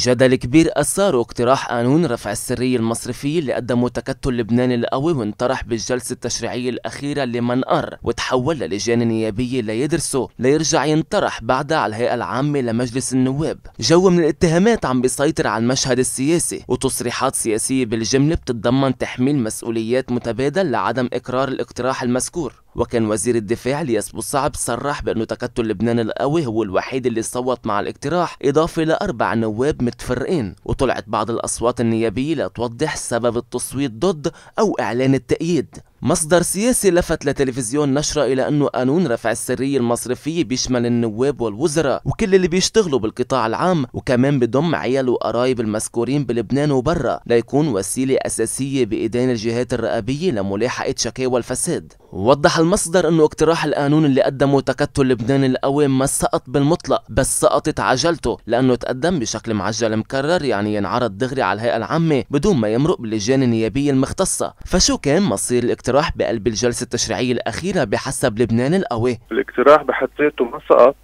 جدل كبير أثاره اقتراح قانون رفع السرية المصرفية اللي قدمه تكتل لبنان القوي وانطرح بالجلسة التشريعية الأخيرة لمنقر وتحول للجان نيابية ليدرسه ليرجع ينطرح بعدها على الهيئة العامة لمجلس النواب. جو من الاتهامات عم بيسيطر على المشهد السياسي وتصريحات سياسية بالجملة بتتضمن تحميل مسؤوليات متبادل لعدم إقرار الاقتراح المذكور. وكان وزير الدفاع الياس بوصعب صرح بأنه تكتل لبنان القوي هو الوحيد اللي صوت مع الاقتراح إضافة لأربع نواب متفرقين. وطلعت بعض الأصوات النيابية لتوضح سبب التصويت ضد أو إعلان التأييد. مصدر سياسي لفت لتلفزيون نشرة إلى أنه قانون رفع السرية المصرفية بيشمل النواب والوزراء وكل اللي بيشتغلوا بالقطاع العام وكمان بضم عيال وقرايب المذكورين بلبنان وبرا ليكون وسيلة أساسية بإيدين الجهات الرقابية لملاحقة شكاوى الفساد. وضح المصدر أنه اقتراح القانون اللي قدمه تكتل لبنان القوي ما سقط بالمطلق بس سقطت عجلته لأنه تقدم بشكل معجل مكرر يعني ينعرض دغري على الهيئة العامة بدون ما يمرق باللجان النيابية المختصة. فشو كان مصير الاقتراح؟ بقلب الجلسة التشريعية الأخيرة بحسب لبنان القوي. الاقتراح بحد ذاته ما سقط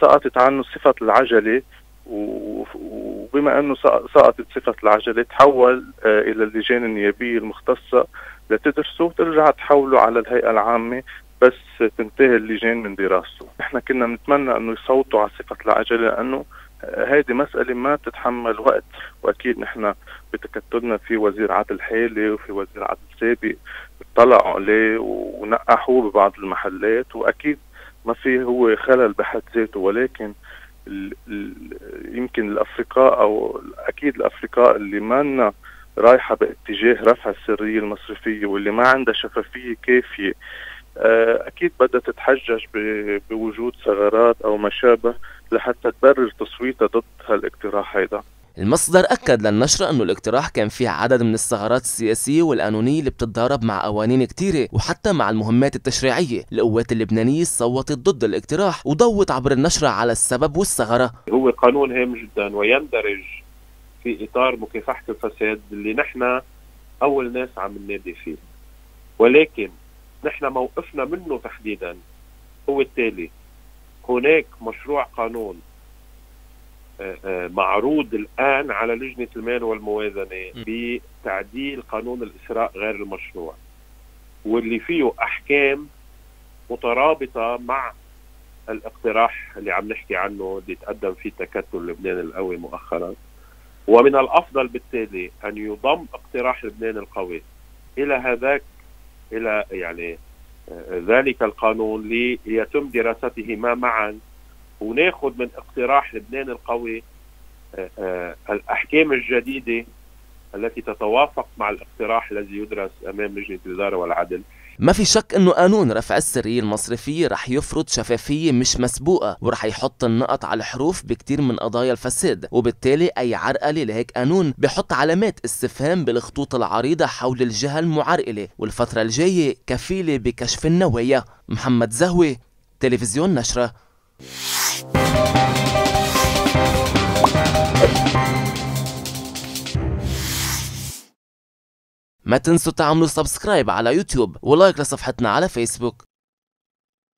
سقطت عنه صفة العجلة وبما أنه سقطت صفة العجلة تحول آه، إلى اللجان النيابية المختصة لتدرسه وترجع تحوله على الهيئة العامة بس تنتهي اللجان من دراسته. إحنا كنا نتمنى أنه يصوتوا على صفة العجلة لأنه هيدي مسألة ما تتحمل وقت وأكيد نحن بتكتلنا في وزير عدل حالي وفي وزير عدل سابق اطلعوا عليه ونقحوه ببعض المحلات وأكيد ما في هو خلل بحد ذاته ولكن ال ال يمكن الأفرقاء أو أكيد الأفرقاء اللي ما رايحة باتجاه رفع السرية المصرفية واللي ما عندها شفافية كافية آه، أكيد بدها تتحجج بوجود ثغرات أو ما شابه لحتى تبرر تصويتها ضد هالاقتراح هيدا. المصدر أكد للنشرة أنه الاقتراح كان فيه عدد من الثغرات السياسية والقانونية اللي بتتضارب مع قوانين كتيرة وحتى مع المهمات التشريعية. القوات اللبنانية صوتت ضد الاقتراح وضوت عبر النشرة على السبب والثغرة. هو قانون هام جدا ويندرج في إطار مكافحة الفساد اللي نحن أول ناس عم ننادي فيه. ولكن نحن موقفنا منه تحديدا. هو التالي هناك مشروع قانون معروض الآن على لجنة المال والموازنة بتعديل قانون الإسراء غير المشروع واللي فيه أحكام مترابطة مع الاقتراح اللي عم نحكي عنه اللي تقدم فيه تكتل لبنان القوي مؤخرا. ومن الأفضل بالتالي أن يضم اقتراح لبنان القوي إلى هذاك إلى يعني آه، ذلك القانون ليتم دراستهما معا وناخذ من اقتراح لبنان القوي آه، آه، الأحكام الجديدة التي تتوافق مع الاقتراح الذي يدرس أمام لجنة الإدارة والعدل. ما في شك إنه قانون رفع السرية المصرفية رح يفرض شفافية مش مسبوقة ورح يحط النقط على الحروف بكتير من قضايا الفساد وبالتالي أي عرقلة لهيك قانون بحط علامات استفهام بالخطوط العريضة حول الجهة المعرقلة والفترة الجاية كفيلة بكشف النوايا. محمد زهوي تلفزيون نشرة ما تنسوا تعملوا subscribe على يوتيوب و like لصفحتنا على فيسبوك